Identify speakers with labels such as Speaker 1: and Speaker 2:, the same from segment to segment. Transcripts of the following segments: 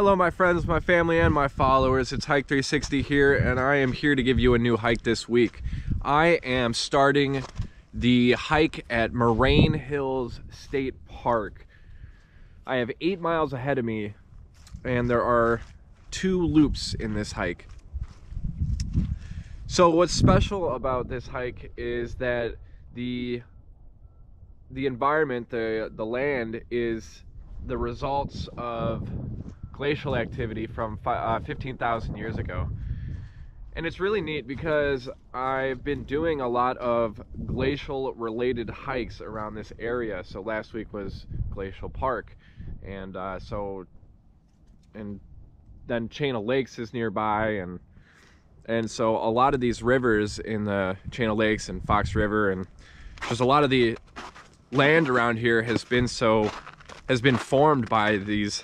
Speaker 1: Hello my friends, my family, and my followers. It's Hike 360 here, and I am here to give you a new hike this week. I am starting the hike at Moraine Hills State Park. I have eight miles ahead of me, and there are two loops in this hike. So what's special about this hike is that the the environment, the the land is the results of glacial activity from uh, 15,000 years ago. And it's really neat because I've been doing a lot of glacial related hikes around this area. So last week was Glacial Park. And uh, so, and then Chain of Lakes is nearby. And, and so a lot of these rivers in the Chain of Lakes and Fox River and just a lot of the land around here has been so, has been formed by these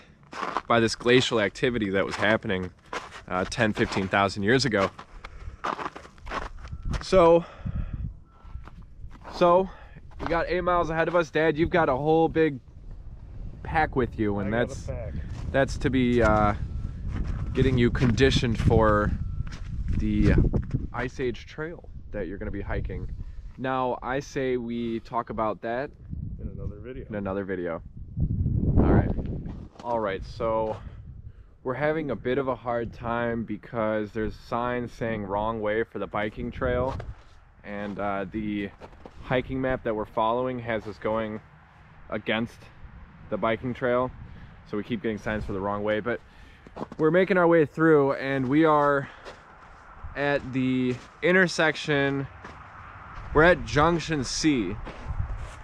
Speaker 1: by this glacial activity that was happening uh, 10, 15,000 years ago. So, so we got eight miles ahead of us. Dad, you've got a whole big pack with you, and that's that's to be uh, getting you conditioned for the Ice Age Trail that you're going to be hiking. Now, I say we talk about that
Speaker 2: in another video.
Speaker 1: In another video. All right. So we're having a bit of a hard time because there's signs saying wrong way for the biking trail and uh, the hiking map that we're following has us going against the biking trail so we keep getting signs for the wrong way but we're making our way through and we are at the intersection we're at junction C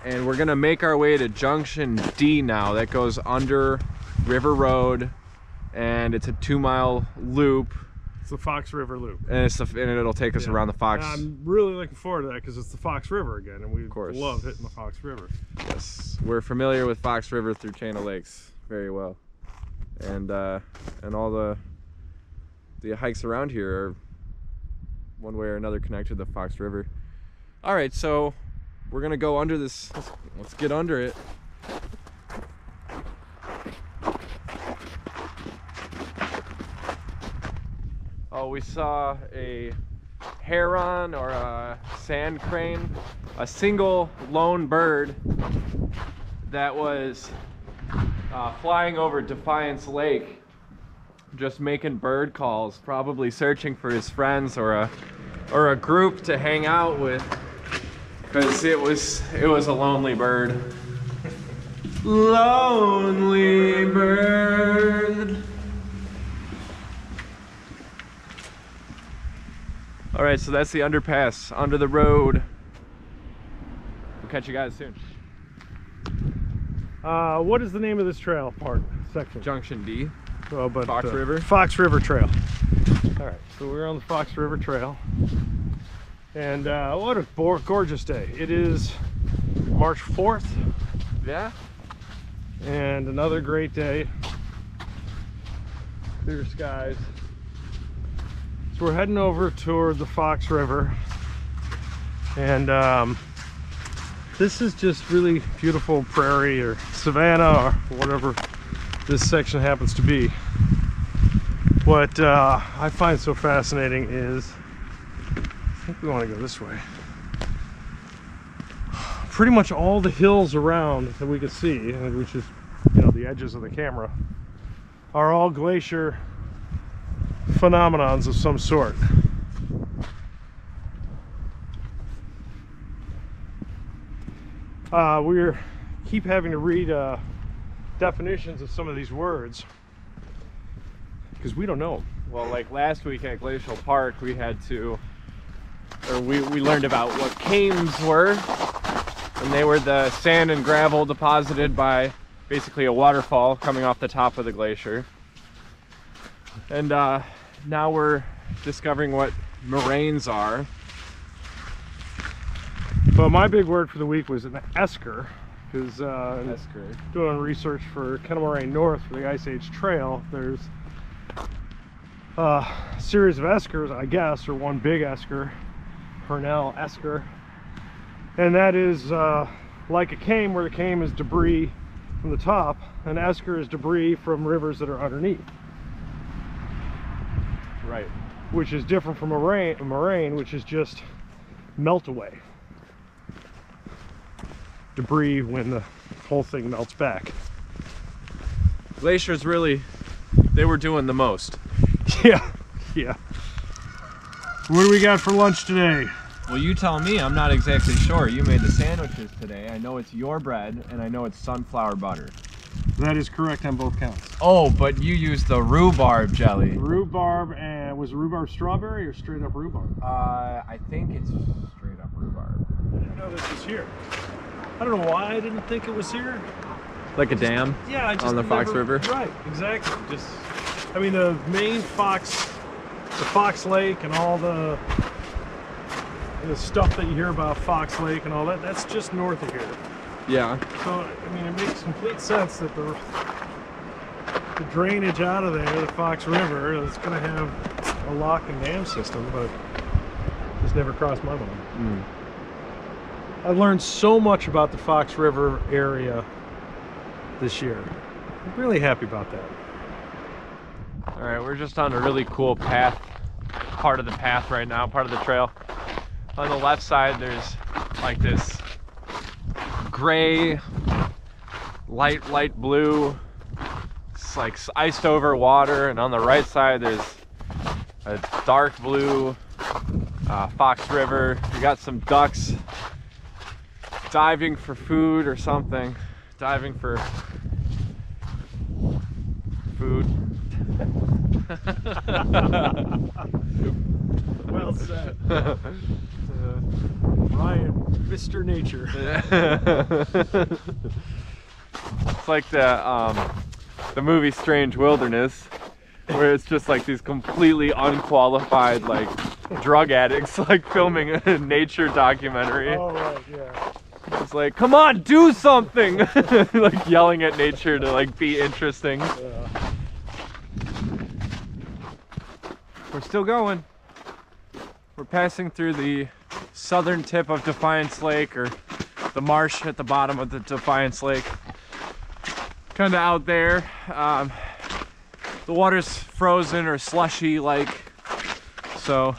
Speaker 1: and we're gonna make our way to junction D now that goes under River Road, and it's a two mile loop.
Speaker 2: It's the Fox River Loop.
Speaker 1: And, it's the, and it'll take us yeah. around the Fox.
Speaker 2: And I'm really looking forward to that because it's the Fox River again, and we love hitting the Fox River.
Speaker 1: Yes, we're familiar with Fox River through Chain of Lakes very well, and uh, and all the the hikes around here are one way or another connected to the Fox River. All right, so we're gonna go under this. Let's, let's get under it. Oh, we saw a heron or a sand crane, a single lone bird that was uh, flying over Defiance Lake, just making bird calls, probably searching for his friends or a or a group to hang out with, because it was it was a lonely bird. Lonely bird. All right, so that's the underpass under the road. We'll catch you guys soon.
Speaker 2: Uh, what is the name of this trail part section?
Speaker 1: Junction D.
Speaker 2: Oh, but
Speaker 1: Fox uh, River.
Speaker 2: Fox River Trail. All right, so we're on the Fox River Trail, and uh, what a gorgeous day! It is March 4th.
Speaker 1: Yeah.
Speaker 2: And another great day. Clear skies we're heading over toward the Fox River and um, this is just really beautiful prairie or savanna or whatever this section happens to be. What uh, I find so fascinating is, I think we want to go this way. Pretty much all the hills around that we can see, which is, you know, the edges of the camera, are all glacier phenomenons of some sort. Uh, we keep having to read uh, definitions of some of these words because we don't know.
Speaker 1: Well, like last week at Glacial Park, we had to, or we, we learned about what kames were, and they were the sand and gravel deposited by basically a waterfall coming off the top of the glacier. And uh, now we're discovering what moraines are.
Speaker 2: But my big word for the week was an esker, because uh, doing research for Kettle Moraine North for the Ice Age Trail, there's a series of eskers, I guess, or one big esker, Parnell esker, and that is uh, like a kame, where the kame is debris from the top, and esker is debris from rivers that are underneath,
Speaker 1: Right.
Speaker 2: which is different from a moraine, a moraine which is just melt away. Debris when the whole thing melts back.
Speaker 1: Glaciers really, they were doing the most.
Speaker 2: Yeah, yeah. What do we got for lunch today?
Speaker 1: Well, you tell me. I'm not exactly sure. You made the sandwiches today. I know it's your bread, and I know it's sunflower butter.
Speaker 2: That is correct on both counts.
Speaker 1: Oh, but you used the rhubarb jelly.
Speaker 2: Rhubarb and was rhubarb strawberry or straight up rhubarb?
Speaker 1: Uh, I think it's straight up rhubarb.
Speaker 2: I didn't know this was here. I don't know why I didn't think it was here.
Speaker 1: Like a dam?
Speaker 2: Yeah, I just
Speaker 1: On the Fox River?
Speaker 2: Right, exactly. Just, I mean, the main Fox, the Fox Lake, and all the the stuff that you hear about Fox Lake and all that. That's just north of here.
Speaker 1: Yeah.
Speaker 2: So, I mean, it makes complete sense that the the drainage out of there, the Fox River, is going to have a lock and dam system, but it's never crossed my mind.
Speaker 1: Mm.
Speaker 2: I've learned so much about the Fox River area this year. I'm really happy about that.
Speaker 1: All right, we're just on a really cool path, part of the path right now, part of the trail. On the left side, there's like this gray, light, light blue, it's like iced over water, and on the right side, there's a dark blue uh, Fox River. We got some ducks diving for food or something, diving for food.
Speaker 2: Well said. Ryan, Mr. Nature.
Speaker 1: it's like the um, the movie Strange Wilderness, where it's just like these completely unqualified like drug addicts like filming a nature documentary.
Speaker 2: Oh, right, yeah.
Speaker 1: It's like, come on, do something! like yelling at nature to like be interesting.
Speaker 2: yeah.
Speaker 1: We're still going. We're passing through the southern tip of Defiance Lake, or the marsh at the bottom of the Defiance Lake. Kind of out there. Um, the water's frozen or slushy, like so.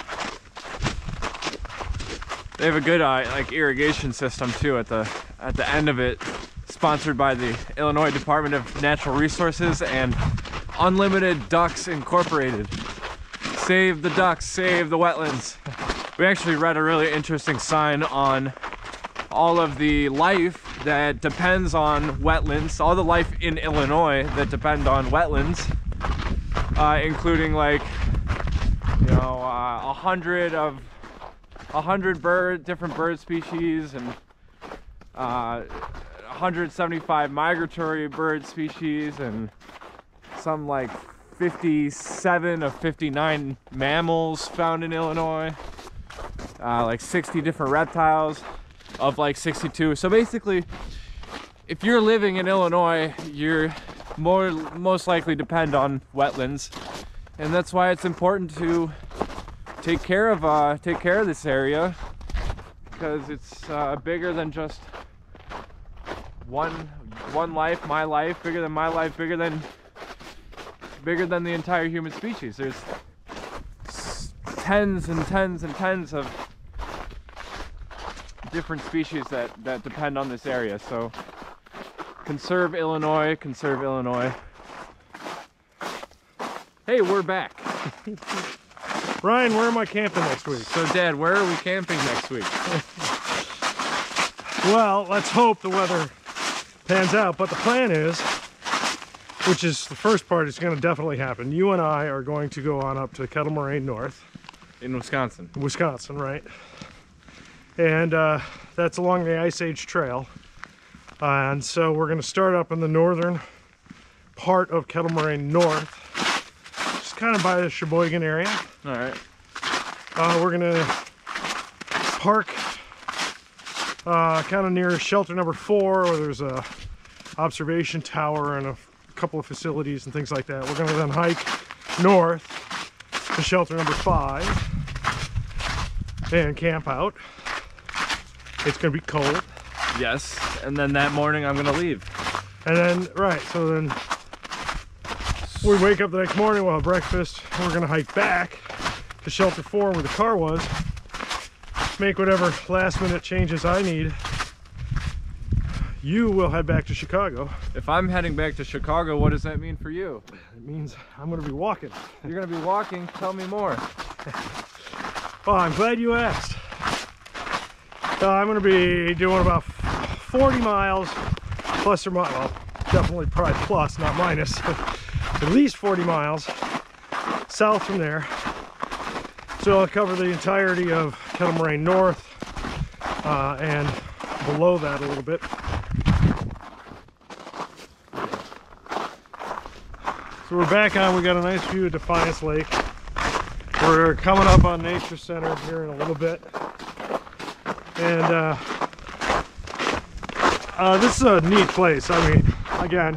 Speaker 1: They have a good uh, like irrigation system too at the at the end of it, sponsored by the Illinois Department of Natural Resources and Unlimited Ducks Incorporated. Save the ducks, save the wetlands. We actually read a really interesting sign on all of the life that depends on wetlands, all the life in Illinois that depend on wetlands, uh, including like, you know, uh, a hundred of a hundred bird, different bird species, and uh, 175 migratory bird species, and some like 57 of 59 mammals found in Illinois, uh, like 60 different reptiles of like 62. So basically, if you're living in Illinois, you're more most likely depend on wetlands, and that's why it's important to take care of uh, take care of this area because it's uh, bigger than just one one life, my life, bigger than my life, bigger than bigger than the entire human species. There's tens and tens and tens of different species that, that depend on this area. So conserve Illinois, conserve Illinois. Hey, we're back.
Speaker 2: Ryan, where am I camping next week?
Speaker 1: So Dad, where are we camping next week?
Speaker 2: Well, let's hope the weather pans out. But the plan is, which is the first part is going to definitely happen. You and I are going to go on up to Kettle Moraine North,
Speaker 1: In Wisconsin.
Speaker 2: Wisconsin, right? And uh, that's along the Ice Age Trail. And so we're going to start up in the northern part of Kettle Moraine North, just kind of by the Sheboygan area.
Speaker 1: All right.
Speaker 2: Uh, we're gonna park uh, kind of near shelter number four, where there's a observation tower and a couple of facilities and things like that. We're gonna then hike north to shelter number five and camp out. It's gonna be cold.
Speaker 1: Yes. And then that morning I'm gonna leave.
Speaker 2: And then, right, so then we wake up the next morning, we'll have breakfast, and we're gonna hike back to shelter four where the car was, make whatever last minute changes I need. You will head back to Chicago.
Speaker 1: If I'm heading back to Chicago, what does that mean for you?
Speaker 2: It means I'm gonna be walking.
Speaker 1: You're gonna be walking. Tell me more.
Speaker 2: Oh, I'm glad you asked. Uh, I'm gonna be doing about 40 miles plus or minus, well, definitely probably plus, not minus, at least 40 miles south from there. So I'll cover the entirety of Kettle Moraine North uh, and below that a little bit. So we're back on, we got a nice view of Defiance Lake. We're coming up on Nature Center here in a little bit. And uh, uh, this is a neat place. I mean, again,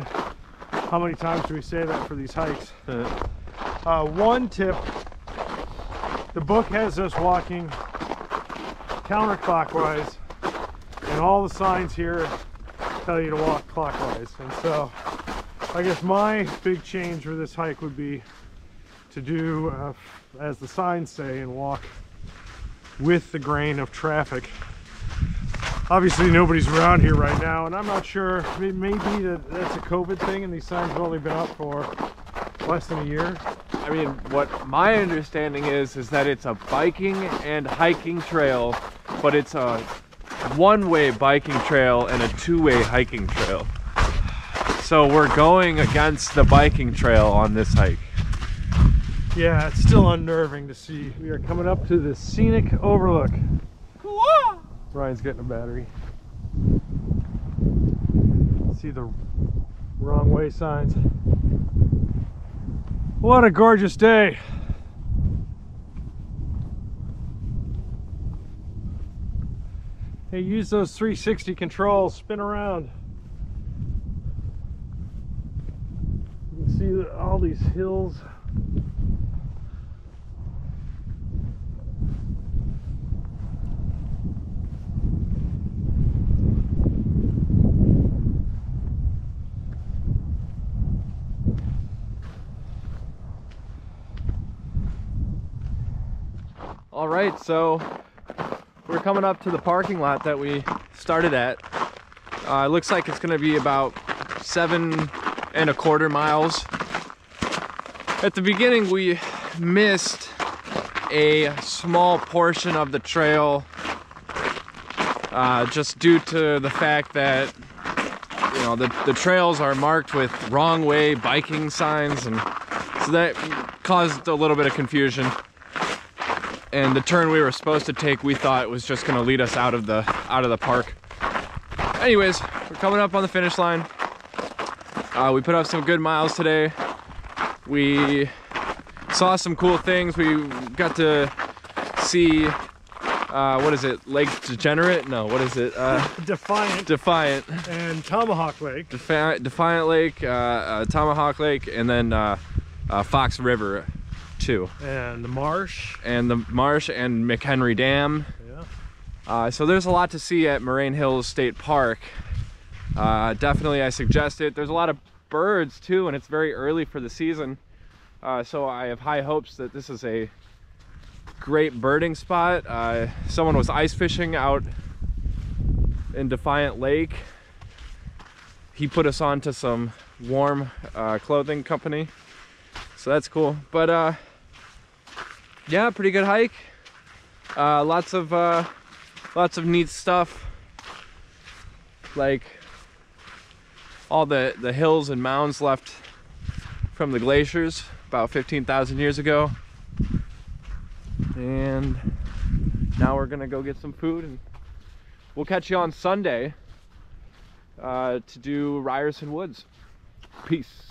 Speaker 2: how many times do we say that for these hikes? Uh, one tip, the book has us walking counterclockwise and all the signs here tell you to walk clockwise. And so I guess my big change for this hike would be to do uh, as the signs say and walk with the grain of traffic obviously nobody's around here right now and I'm not sure maybe that that's a COVID thing and these signs have only been up for less than a year
Speaker 1: I mean, what my understanding is, is that it's a biking and hiking trail, but it's a one-way biking trail and a two-way hiking trail. So we're going against the biking trail on this hike.
Speaker 2: yeah it's still unnerving to see we are coming up to the scenic overlook Ryan's getting a battery see the wrong way signs what a gorgeous day Hey, use those 360 controls, spin around. You can see all these hills.
Speaker 1: Right, so we're coming up to the parking lot that we started at. Uh, it looks like it's gonna be about seven and a quarter miles. At the beginning, we missed a small portion of the trail uh, just due to the fact that you know the, the trails are marked with wrong way biking signs and so that caused a little bit of confusion and the turn we were supposed to take we thought was just going to lead us out of the out of the park. Anyways we're coming up on the finish line. Uh, we put up some good miles today. We saw some cool things. We got to see uh, what is it? Lake degenerate? No what is it? Uh,
Speaker 2: Defiant.
Speaker 1: Defiant.
Speaker 2: And Tomahawk Lake.
Speaker 1: defiant, defiant lake uh, uh, tomahawk lake and then uh, uh, fox river too
Speaker 2: And the marsh.
Speaker 1: and the marsh and mchenry dam
Speaker 2: Yeah.
Speaker 1: Uh, so there's a lot to see at Moraine Hills State Park. Uh, definitely, I suggest it. There's a lot of birds too, and it's very early for the season. Uh, so I have high hopes that this is a great birding spot. Uh, someone was ice fishing out in Defiant Lake. He put us on to some warm uh, clothing company. So that's cool. But uh, yeah, pretty good hike. Uh, lots of uh, lots of neat stuff. Like all the the hills and mounds left from the glaciers about 15,000 years ago. And now we're gonna go get some food and we'll catch you on Sunday uh, to do Ryerson Woods. Peace